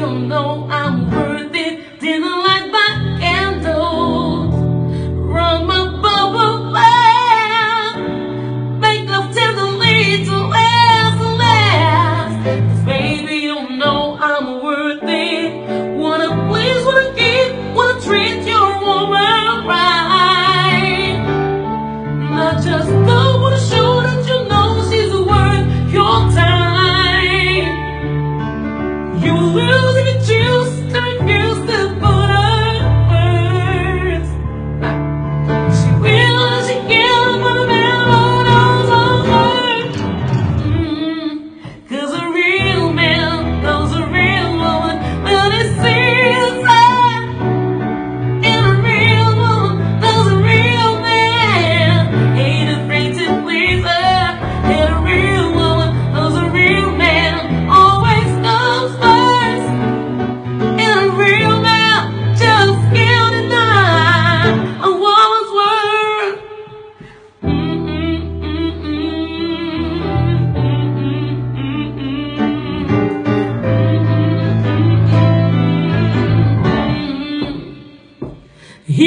you know I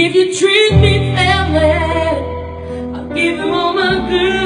If you treat me fairly, I'll give you all my good.